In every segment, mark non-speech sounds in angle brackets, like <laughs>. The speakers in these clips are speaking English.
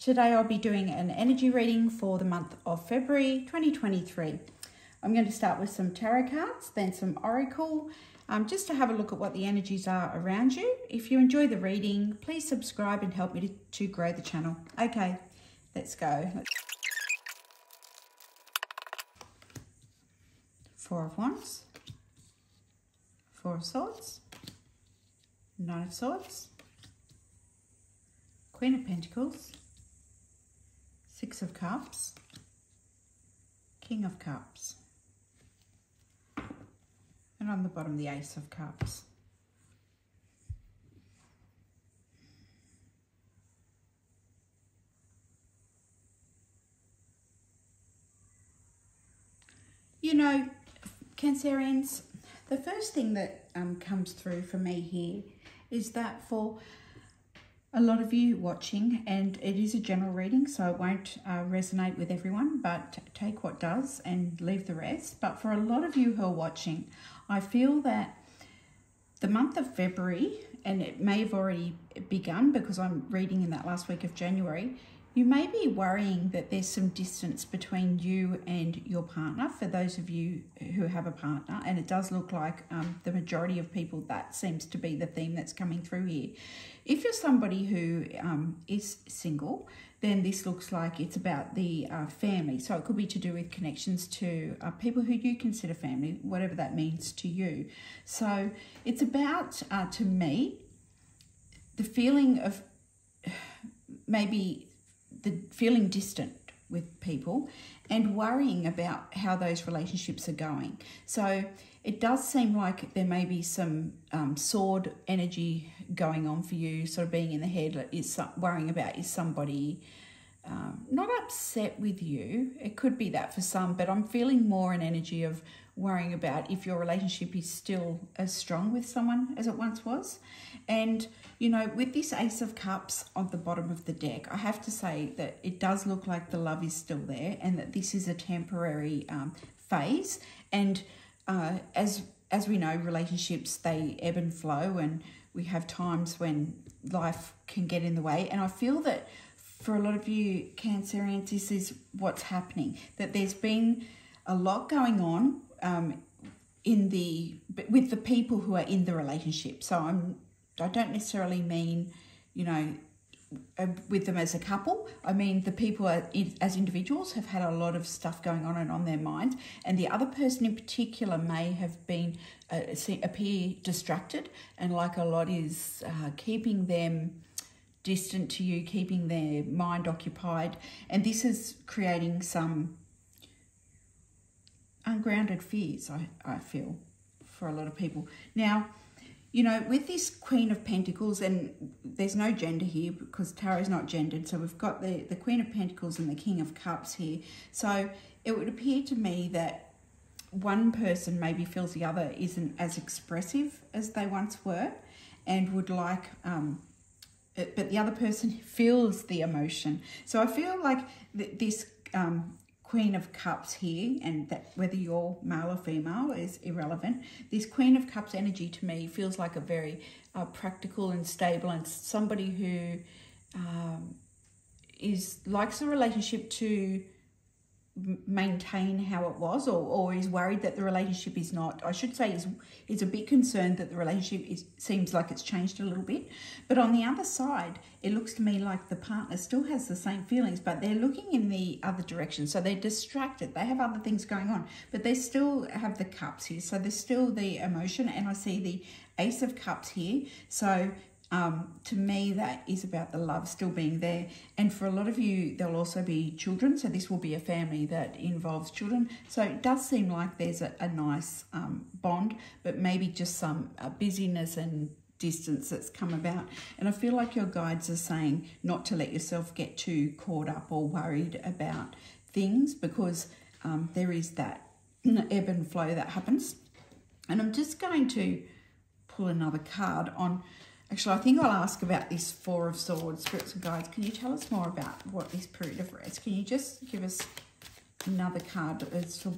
Today I'll be doing an energy reading for the month of February 2023. I'm going to start with some tarot cards, then some oracle, um, just to have a look at what the energies are around you. If you enjoy the reading, please subscribe and help me to, to grow the channel. Okay, let's go. Four of Wands, Four of Swords, Nine of Swords, Queen of Pentacles, Six of Cups, King of Cups, and on the bottom the Ace of Cups. You know, Cancerians, the first thing that um, comes through for me here is that for a lot of you watching, and it is a general reading, so it won't uh, resonate with everyone, but take what does and leave the rest. But for a lot of you who are watching, I feel that the month of February, and it may have already begun because I'm reading in that last week of January, you may be worrying that there's some distance between you and your partner for those of you who have a partner, and it does look like um, the majority of people that seems to be the theme that's coming through here. If you're somebody who um, is single, then this looks like it's about the uh, family. So it could be to do with connections to uh, people who you consider family, whatever that means to you. So it's about, uh, to me, the feeling of <sighs> maybe the feeling distant with people and worrying about how those relationships are going. So it does seem like there may be some um, sword energy going on for you, sort of being in the head, is worrying about is somebody um, not upset with you. It could be that for some, but I'm feeling more an energy of worrying about if your relationship is still as strong with someone as it once was. And, you know, with this Ace of Cups on the bottom of the deck, I have to say that it does look like the love is still there and that this is a temporary um, phase. And uh, as as we know, relationships, they ebb and flow and we have times when life can get in the way. And I feel that for a lot of you Cancerians, this is what's happening, that there's been a lot going on um, in the with the people who are in the relationship. So I'm I don't necessarily mean you know uh, with them as a couple. I mean the people as individuals have had a lot of stuff going on and on their minds, and the other person in particular may have been uh, appear distracted and like a lot is uh, keeping them distant to you, keeping their mind occupied, and this is creating some ungrounded fears, I, I feel, for a lot of people. Now, you know, with this Queen of Pentacles, and there's no gender here because tarot is not gendered, so we've got the, the Queen of Pentacles and the King of Cups here. So it would appear to me that one person maybe feels the other isn't as expressive as they once were and would like, um, but the other person <laughs> feels the emotion. So I feel like th this um, Queen of Cups here, and that whether you're male or female is irrelevant. This Queen of Cups energy to me feels like a very uh, practical and stable, and somebody who um, is likes a relationship to maintain how it was or, or is worried that the relationship is not i should say is is a bit concerned that the relationship is seems like it's changed a little bit. But on the other side it looks to me like the partner still has the same feelings but they're looking in the other direction. So they're distracted. They have other things going on but they still have the cups here. So there's still the emotion and i see the ace of cups here. So um, to me, that is about the love still being there. And for a lot of you, there'll also be children. So this will be a family that involves children. So it does seem like there's a, a nice um, bond, but maybe just some uh, busyness and distance that's come about. And I feel like your guides are saying not to let yourself get too caught up or worried about things because um, there is that ebb and flow that happens. And I'm just going to pull another card on Actually, I think I'll ask about this Four of Swords, Spirits and Guides. Can you tell us more about what this period of rest? Can you just give us another card as to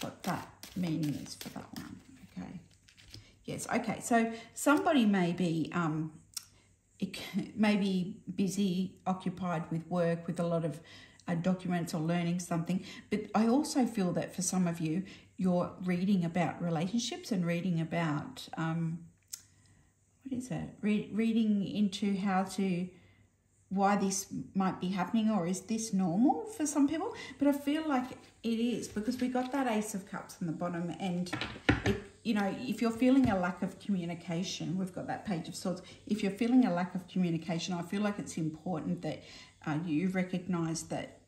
what that meaning is for that one? Okay. Yes, okay. So somebody may be um, it may be busy, occupied with work, with a lot of uh, documents or learning something. But I also feel that for some of you, you're reading about relationships and reading about um, what is that? Re- reading into how to why this might be happening or is this normal for some people but i feel like it is because we got that ace of cups on the bottom and it you know if you're feeling a lack of communication we've got that page of swords if you're feeling a lack of communication i feel like it's important that uh, you recognize that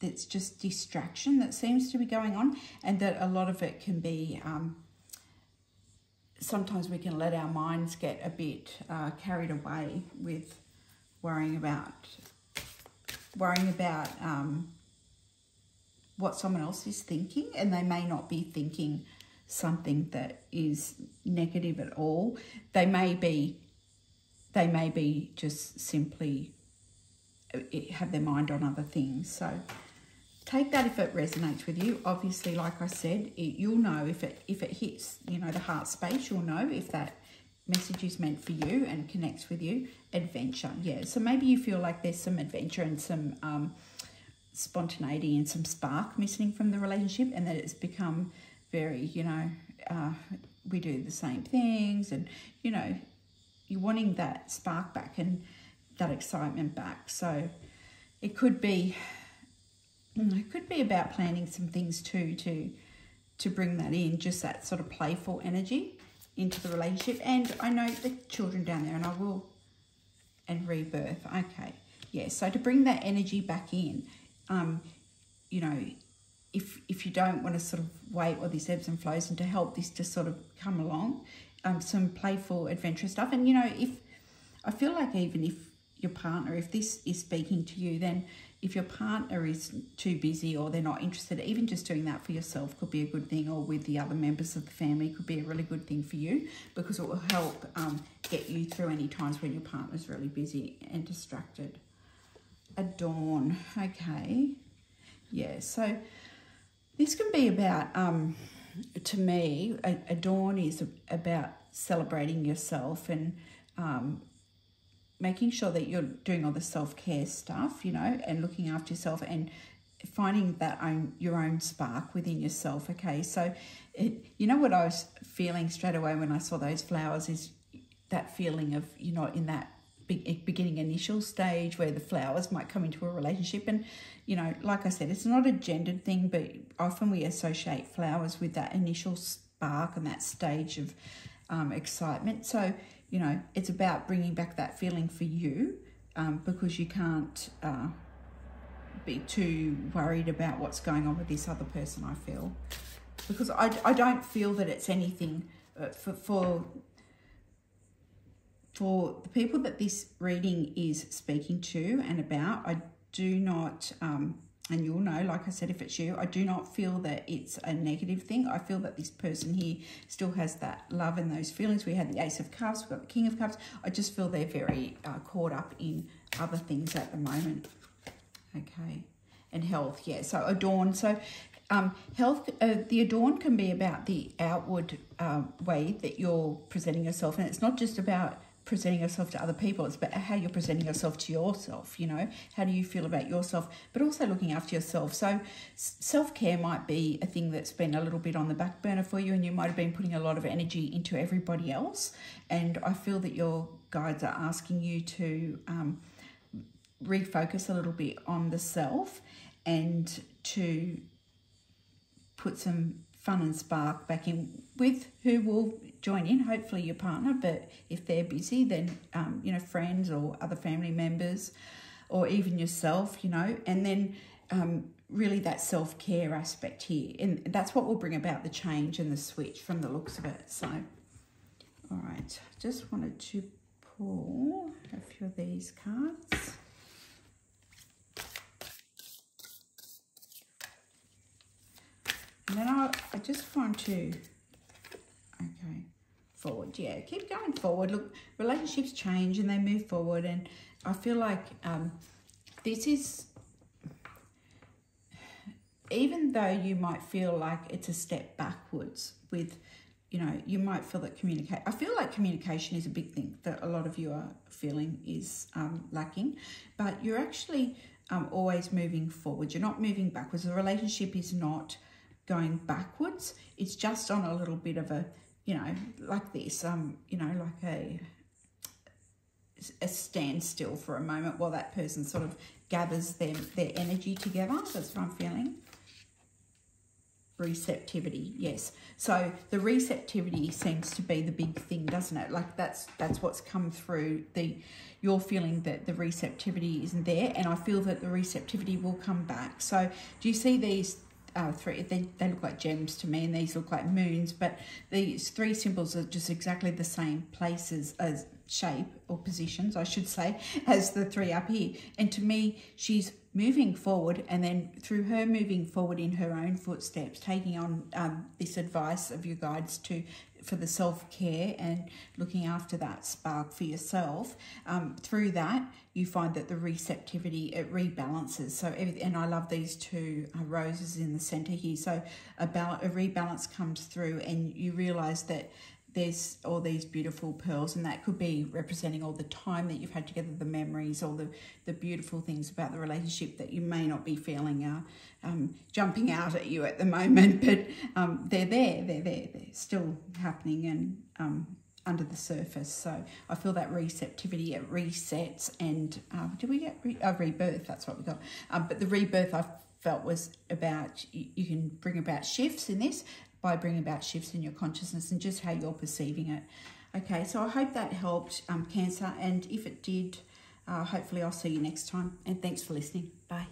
it's just distraction that seems to be going on and that a lot of it can be um, sometimes we can let our minds get a bit uh, carried away with worrying about worrying about um, what someone else is thinking, and they may not be thinking something that is negative at all. They may be they may be just simply uh, have their mind on other things. So take that if it resonates with you. Obviously, like I said, it, you'll know if it if it hits you know the heart space. You'll know if that message is meant for you and connects with you. Adventure, yeah. So maybe you feel like there's some adventure and some um, spontaneity and some spark missing from the relationship, and that it's become very, you know, uh, we do the same things, and you know, you're wanting that spark back and that excitement back. So it could be, it could be about planning some things too to to bring that in, just that sort of playful energy into the relationship. And I know the children down there, and I will, and rebirth. Okay, yeah. So to bring that energy back in, um, you know, if if you don't want to sort of wait while these ebbs and flows, and to help this to sort of come along, um, some playful, adventurous stuff. And you know, if I feel like even if your partner, if this is speaking to you, then if your partner is too busy or they're not interested, even just doing that for yourself could be a good thing, or with the other members of the family could be a really good thing for you because it will help um, get you through any times when your partner's really busy and distracted. Adorn, okay, yeah. So this can be about, um, to me, adorn is about celebrating yourself and um, making sure that you're doing all the self-care stuff you know and looking after yourself and finding that own your own spark within yourself okay? So it, you know what i was feeling straight away when i saw those flowers is that feeling of you know in that beginning initial stage where the flowers might come into a relationship and you know like i said it's not a gendered thing but often we associate flowers with that initial spark and that stage of um, excitement. So you know, it's about bringing back that feeling for you um, because you can't uh, be too worried about what's going on with this other person, I feel. Because I, I don't feel that it's anything uh, for, for for the people that this reading is speaking to and about, I do not um, and you'll know, like I said, if it's you, I do not feel that it's a negative thing. I feel that this person here still has that love and those feelings. We had the Ace of Cups, we've got the King of Cups. I just feel they're very uh, caught up in other things at the moment. Okay. And health, yeah. So adorn. So um, health, uh, the adorn can be about the outward uh, way that you're presenting yourself. And it's not just about presenting yourself to other people. It's about how you're presenting yourself to yourself, you know, how do you feel about yourself, but also looking after yourself. So self care might be a thing that's been a little bit on the back burner for you, and you might have been putting a lot of energy into everybody else. And I feel that your guides are asking you to um, refocus a little bit on the self and to put some fun and spark back in with who will join in, hopefully your partner, but if they're busy, then, um, you know, friends or other family members or even yourself, you know, and then um, really that self care aspect here. And that's what will bring about the change and the switch from the looks of it. So, all right, just wanted to pull a few of these cards. And then I, I just want to, forward. Yeah, keep going forward. Look, relationships change and they move forward. And I feel like um, this is, even though you might feel like it's a step backwards with you know, you might feel that communicate. I feel like communication is a big thing that a lot of you are feeling is um, lacking, but you're actually um, always moving forward. You're not moving backwards. The relationship is not going backwards. It's just on a little bit of a, you know, like this, um, you know, like a a standstill for a moment while that person sort of gathers their, their energy together. That's what I'm feeling. Receptivity yes. So the receptivity seems to be the big thing doesn't it? Like that's that's what's come through the you're feeling that the receptivity isn't there and i feel that the receptivity will come back. So do you see these uh, three they, they look like gems to me and these look like moons but these three symbols are just exactly the same places as shape or positions, I should say, <laughs> as the three up here. And to me, she's moving forward and then through her moving forward in her own footsteps, taking on um, this advice of your guides to for the self-care and looking after that spark for yourself um, through that you find that the receptivity it rebalances. So and i love these two uh, roses in the center here. So a, a rebalance comes through and you realize that there's all these beautiful pearls and that could be representing all the time that you've had together the memories all the the beautiful things about the relationship that you may not be feeling are um, jumping out at you at the <laughs> moment but um, they're there they're there they're still happening and um, under the surface. So I feel that receptivity it resets and uh, do we get re- uh, rebirth? That's what we got. Um, but the rebirth I felt was about you, you can bring about shifts in this by bringing about shifts in your consciousness and just how you're perceiving it. Okay, so I hope that helped, um, Cancer, and if it did, uh, hopefully I'll see you next time. And thanks for listening. Bye.